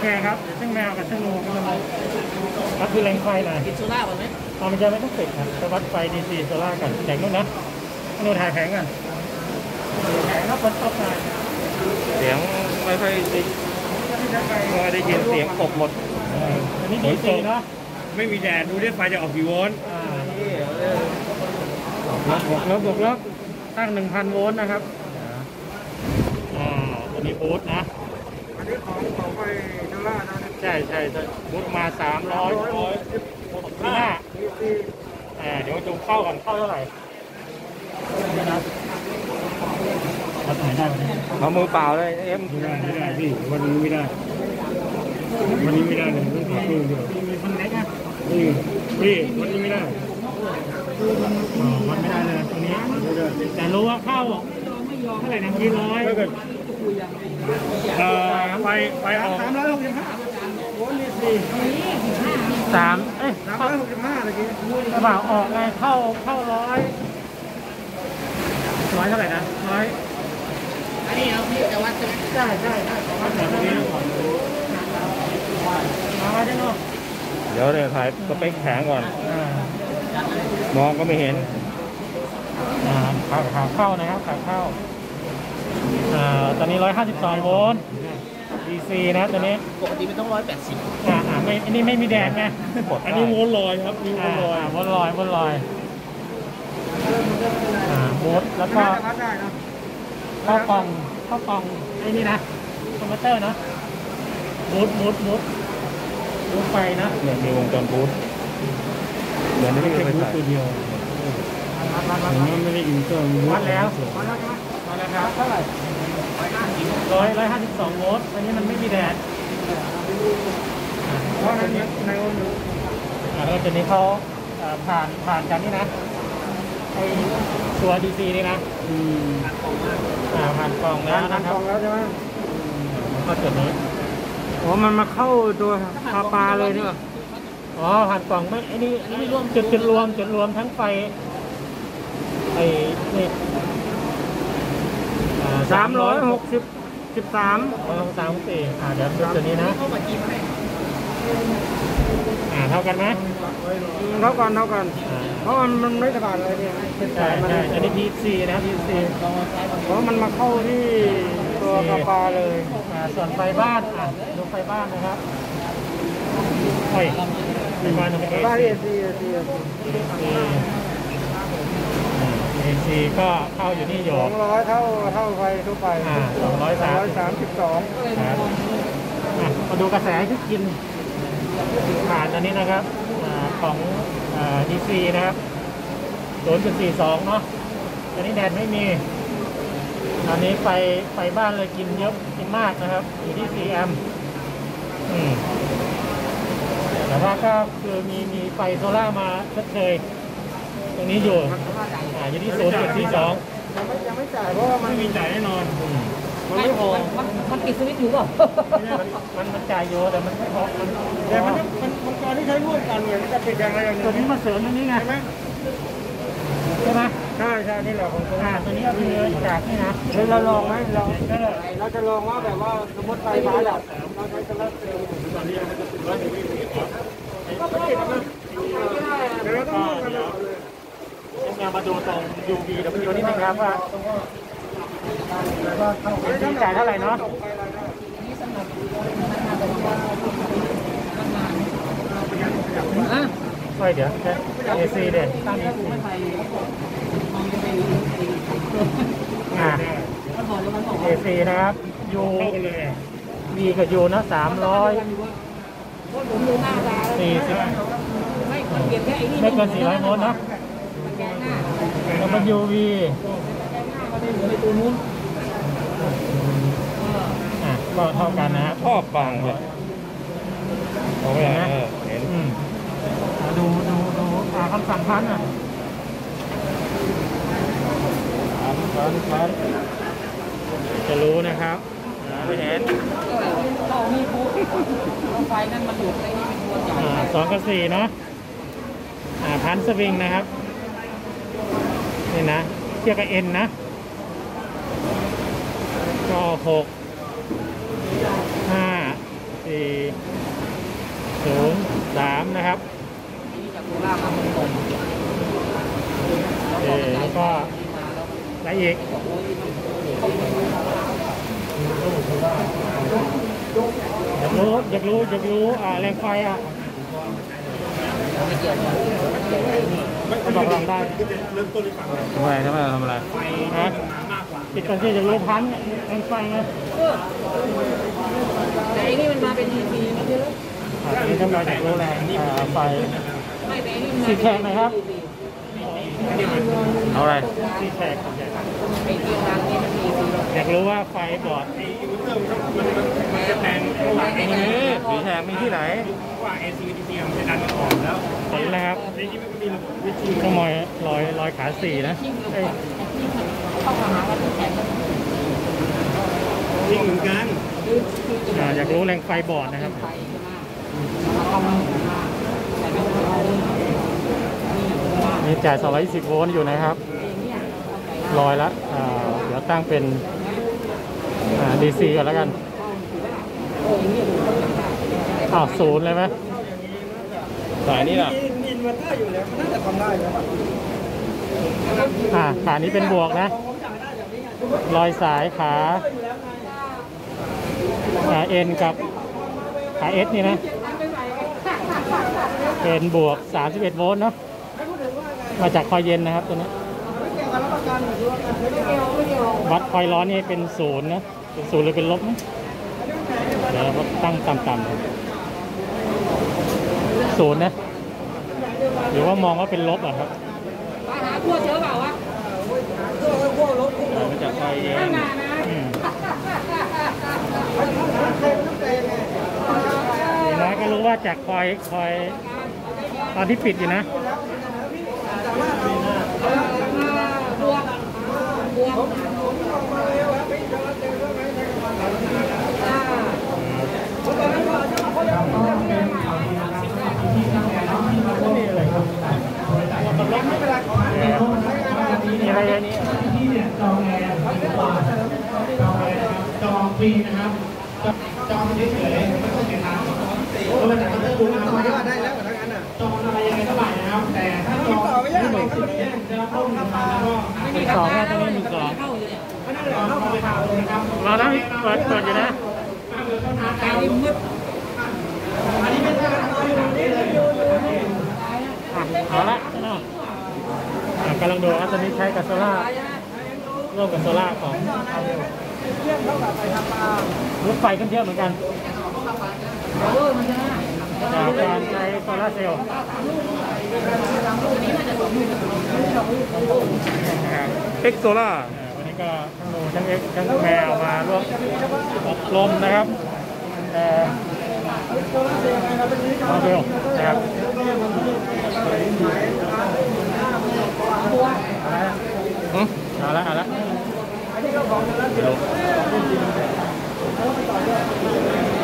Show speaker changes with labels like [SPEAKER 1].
[SPEAKER 1] เคครับเดี๋ยวช่างแมวกับช่างนูก็มาวัดคือแรงไฟหน่อย
[SPEAKER 2] ติดโซล่าก่อนไหม
[SPEAKER 1] เอามันจะไม่ต้องติดครับจะวัดไฟดีซีโซล่ากันจากนู้นนะนู่นถ่ายแผงกันแผงครับบนโต๊ะถ่าย
[SPEAKER 3] เสียงไม่ค่อยได้ไม่ได้ยินเสียงกบหมด
[SPEAKER 1] เอออันนี้ดีซีเนาะ
[SPEAKER 3] ไม่มีแดดดูได้ไฟจะออกกี่โวลต์
[SPEAKER 1] อ่าบวกลบบวกลบตั้งหนึ่งพันโวลต์นะครับอ่าตัวนี้บูทนะ
[SPEAKER 4] อันนี้ของของไปโดล่านะ
[SPEAKER 1] ใช่ใช่ใช่บูทมาสามร้อยห้า
[SPEAKER 4] ดีซี
[SPEAKER 1] อ่าเดี๋ยวดูเข้ากันเข้าเท่าไหร่นี่นะวัดไหนได้วันนี้
[SPEAKER 3] เอามือเปล่าเลยเอ็ม
[SPEAKER 1] ไม่ได้ไม่ได้พี่วันนี้ไม่ได้ วันนี้ไม่ได้เลยต้องขอเพิ่มด้วยมีคนเล็กอะนี่พี่วันนี้ไม่ได้อ๋อวัดไม่ได้เลยตรงนี้แต่รู้ว่าเข้า เท่าไหร่นะยี่ร้อย
[SPEAKER 3] ถ้าเกิดเอ่อไฟไฟออก
[SPEAKER 4] สามร้อยหกสิบห้าโวลต์ดีซี
[SPEAKER 1] สามเอ้ย
[SPEAKER 4] สาม
[SPEAKER 1] เข้า
[SPEAKER 4] ร้อยหกสิบห้าเมื่อกี้
[SPEAKER 1] กระเป๋าออกไงเข้าเข้าร้อยร้อยเท่าไหร่นะร้อย
[SPEAKER 2] อันนี้เราพี่จะวัดใช่ไหม
[SPEAKER 1] ใช่ใช่ใช่วัดแบบนี้มาไว้ที่โน่น
[SPEAKER 3] เดี๋ยวเดี๋ยวถ่ายสเปคแผงก่อน
[SPEAKER 1] อ่า
[SPEAKER 3] มองก็ไม่เห็น
[SPEAKER 1] อ่าขาขาเข้านะครับขาเข้า อ่าตอนนี้ 152 โวลต์ DC นะตัวนี้
[SPEAKER 2] ปกติมันต้องร้อยแปดสิบ
[SPEAKER 1] อ่าอ่าไม่อันนี้ไม่มีแดดไง
[SPEAKER 3] กด
[SPEAKER 1] อัน
[SPEAKER 3] ได้
[SPEAKER 1] นี้โวลต์ลอยครับมีโวลต์ลอยโวลต์ลอยโวลต์ลอยอ่าโวลต์แล้วก็
[SPEAKER 4] น่าจะวัดได้นะ
[SPEAKER 1] เข้ากล่องเข้ากล่องไอ้นี่นะคอมพิวเตอร์เนาะบูทบูทบูทบูทไฟนะ
[SPEAKER 3] เนี่ยมีวงจรบูทเดี๋ยวนี้
[SPEAKER 1] ไม่
[SPEAKER 3] ไม่
[SPEAKER 1] ใช่
[SPEAKER 3] ไป
[SPEAKER 1] บูท
[SPEAKER 3] ถ่าย
[SPEAKER 1] ตัวเดียว
[SPEAKER 4] วัดวัดวัด
[SPEAKER 1] ผมไม่ได้อินเตอร์วัดแล้ว
[SPEAKER 4] วัดแล้วใช่ไหม
[SPEAKER 1] วัดแล้วครับเท่าไหร่ร้อยร้อยห้าสิบสองโวลต์อันนี้มันไม่มีแดด
[SPEAKER 4] เพราะในในโอนอยู่
[SPEAKER 1] อ่าแล้วตัวนี้เขาอ่าผ่านผ่านกันนี่นะไอตัวดีซีนี่นะ
[SPEAKER 4] อืม
[SPEAKER 1] อ่าผ่านกล่องแล้ว
[SPEAKER 4] ทา
[SPEAKER 1] นะ
[SPEAKER 4] ง
[SPEAKER 1] ค
[SPEAKER 4] ก
[SPEAKER 1] รับ
[SPEAKER 4] องแล้วใช่ไหม
[SPEAKER 1] ก็จุดนี้
[SPEAKER 4] โอ้มันมาเข้าตัวปลาปลาเลยนี่หว่า
[SPEAKER 1] อ๋อผ่านกล่องไม่ไอ้นี่ไอ้นี่รวมจุดจุดรวมจุดรวมทั้งไฟไอ้นี่
[SPEAKER 4] สามร้อยหกสิบสิบสาม
[SPEAKER 1] สามสี่อ่าเดี๋ยวดูตัวนี้นะ
[SPEAKER 2] เข้ามาจีบให้
[SPEAKER 1] อ่าเท่ากันไหม
[SPEAKER 4] เท่ากันเท่ากัน
[SPEAKER 1] อ่า
[SPEAKER 4] เพราะมันมันไม่สะบาดเลยเนี่ยเป็น
[SPEAKER 1] ใช่
[SPEAKER 4] สายมัน
[SPEAKER 1] ใช่อันนี้พีซีนะพีซี
[SPEAKER 4] เพราะมันมาเข้าที่ตัวปลาปลาเลย
[SPEAKER 1] อ่าส่วนไฟบ้านอะดูไฟบ้านนะครับเฮ้ยไฟบ้านทำไมเอ
[SPEAKER 4] บ้าน
[SPEAKER 1] ซี
[SPEAKER 4] เอซีเอซีเอซี
[SPEAKER 1] เอซีก็เข้าอยู่นี่อยู่
[SPEAKER 4] สองร้อยเท่าเท่าไฟทั่วไป
[SPEAKER 1] อ่าสองร้อยสาม
[SPEAKER 4] ร้อยสามสิบสอง
[SPEAKER 1] ครับอะมาดูกระแสที่กิน ผ่านอันนี้นะครับอาของ DC นะครับ 0.42 เนาะอันนี้แดดไม่มีอันนี้ไฟไฟบ้านเลยกินเยอะกินมากนะครับ อยู่ที่ 4 แอมป์อืมแต่ว่าก็คือมีมีไฟโซล่าร์มาชดเชยต รงนี้อยู่อ่าอยู่ที่0.42
[SPEAKER 4] ยังไม่ยังไม่จ่ายเพราะว่ามัน
[SPEAKER 1] ไม่มีจ่ายแน่นอนอืม
[SPEAKER 4] มันไม่พอ
[SPEAKER 2] มันมันปิดสวิตช์อยู่เปล่า
[SPEAKER 1] มันมันจ่ายอยู่แต่มันไม่พอมัน
[SPEAKER 4] แต่มันจะมันมันการที่ใช้ร่วมกันเนี่ยมันจะเป็นอย่างไรอย่าง
[SPEAKER 1] ตัว
[SPEAKER 4] นี้
[SPEAKER 1] นี้มาเสริมตรงนี้ไง
[SPEAKER 4] ใช่ไหม
[SPEAKER 1] ใช่ไหม
[SPEAKER 4] ใช่ใช่นี่แหละของตัว
[SPEAKER 1] อ่าตัวนี้ก็คือจากนี่นะ
[SPEAKER 4] เฮ้ยเราลองไหมเรา
[SPEAKER 1] ก็
[SPEAKER 4] เราจะลองว่าแบบว่าสมมติไฟฟ้าดับเราใช้โซลาร์เซลล์ก็ไม่ติดนะเดี๋ยวเราต้องร่วมกันเลย
[SPEAKER 1] ยังมาดูตรง UV เดี๋ยวไปดูนิดนึงครับว่าที่จ่ายเท่าไหร่เนาะเฮ้ยเดี๋ยว AC เด่นตั้ง AC อ่า AC นะครับ U V กับ U นะสามร้อยสี่สิบ
[SPEAKER 2] ไม่เกิ
[SPEAKER 1] นสี่ร้อยโวลต์นะ
[SPEAKER 2] มันน้า
[SPEAKER 1] แล้วมัน UV
[SPEAKER 2] มันไม่เหมือนในตัวนู้น
[SPEAKER 1] อะก็เท่ากันนะครับ
[SPEAKER 3] ชอบฟังเลยโอ้ยเออเห็น
[SPEAKER 1] อืมอะดูดูดูอ่าคำสั่งพันอะพันพันพันจะรู้นะครับอ่าไม่เห็น
[SPEAKER 2] เรามีปุ๊บเอาไฟนั่นมันอยู่ในนี่เป็นตัวจ่าย
[SPEAKER 1] อ่าสองกับสี่เนาะอ่าพันสวิงนะครับ นี่นะเทียบกับเอ็นนะ ก็หกห้าสี่ศูนย์สามนะครับ
[SPEAKER 2] เอ
[SPEAKER 1] แล้วก็อะไรอีกอยากรู้อยากรู้อยากรู้อ่าแรงไฟอะ บอกลองได้
[SPEAKER 3] ทำอะไรทำอะไรทำอะไร
[SPEAKER 1] ฮะติดก่อนที่อยากรู้พันเนี่ยแรงไฟไง
[SPEAKER 2] แต่อันนี้มันมาเป็นดีซีม่ใช่เหรอ
[SPEAKER 1] อ่าทีนี้ต้องเราอยากรู้แรงไฟ
[SPEAKER 2] ไม่แต่นนี้มัน
[SPEAKER 1] สีแขกหนะครับ
[SPEAKER 3] เอาอะไร
[SPEAKER 1] สีแขก
[SPEAKER 2] ไอ้ที่ร้านนี้มันดีซี
[SPEAKER 1] อยากรู้ว่าไฟบอร์ด
[SPEAKER 3] มีผีแฉกมีที่ไหน
[SPEAKER 1] นี่นะครับต้องมอยลอยลอยขาสี่นะเอ้ย
[SPEAKER 2] เข้ามาหาว่าแขกมัน
[SPEAKER 1] อ่าอยากรู้แรงไฟบอร์ดนะครับ
[SPEAKER 2] ไฟใช่ไหมมาทำแต่ไม่เอานี่
[SPEAKER 1] มีจ่าย220โวลต์อยู่นะครับ
[SPEAKER 2] เองเนี่ยเข้าใจ
[SPEAKER 1] ลอยละอ่าเดี๋ยวตั้งเป็นอ่า DC ก่อนแล้วกัน
[SPEAKER 2] โอ้ยเนี่ยดูเขาทำได้
[SPEAKER 1] อ้าวศูนย์เลยไหม
[SPEAKER 3] สายนี้ล่ะ
[SPEAKER 4] อินเวอร์เตอร์อยู่แล้วน่าจะทำได้แล้ว
[SPEAKER 1] อ่าขานี้เป็นบวกนะรอยสายขาอ่าเอ็นกับขาเอสนี่นะเป็นบวก 31 โวลต์เนาะมาจากคอยเย็นนะครับตัวนี้ วัดคอยร้อนนี่เป็นศูนย์นะเป็นศูนย์หรือเป็นลบนะเดี๋ยวเราก็ตั้งต่ำๆศูนย์นะหรือว่ามองว่าเป็นลบอะครับ
[SPEAKER 2] ไปหาพวกเจอเปล่าวะ
[SPEAKER 3] มาจากไฟเย็น
[SPEAKER 2] ตั้งนานนะ
[SPEAKER 1] อืมอย่างน้อยก็รู้ว่าจากคอยคอยตอนที่ปิดอยู่นะ
[SPEAKER 2] บวก บวกอ่า
[SPEAKER 1] มีอะไรอันนี้
[SPEAKER 5] จองฟรีนะครับจองเฉยๆไม่ต้องเสียตังค์เพราะว่าแต่ถ้าคุณเอา
[SPEAKER 4] ต่อที่ว่าได้แล้วกับ นะ
[SPEAKER 5] ครับแต่ถ้าจอง
[SPEAKER 4] ต่อไม่ยากหรอกครับ
[SPEAKER 5] เนี่ยจะรับต้นราคาแล้วก็
[SPEAKER 1] หนึ่งสองนะตรงนี้หนึ่งสอง
[SPEAKER 2] เข้าอยู่เนี่ย
[SPEAKER 5] ไม่ได้เข้าไปทำเลยนะครับ
[SPEAKER 1] เรานะเปิดเปิดอยู่นะ
[SPEAKER 2] ตาดิมืด
[SPEAKER 5] อันนี้ไม่ใช่ราคาที่เราได้เลย
[SPEAKER 1] อะเอาละเนาะอะกำลังดูว่าตอนนี้ใช้กับโซล่าร่วมกับโซล่าของรถไฟกันเยอะเหมือนกัน
[SPEAKER 2] เออมันจะน่า
[SPEAKER 1] จากการใช้โซล่าร์เซลล์นะครับ
[SPEAKER 3] เอ็กโซล่า
[SPEAKER 1] วันนี้ก็ทั้งหนูทั้งเอ็กทั้งแมวมาร่วมอบรมนะครับแต่มาเบลนะครับเอาละเอาละเอาละ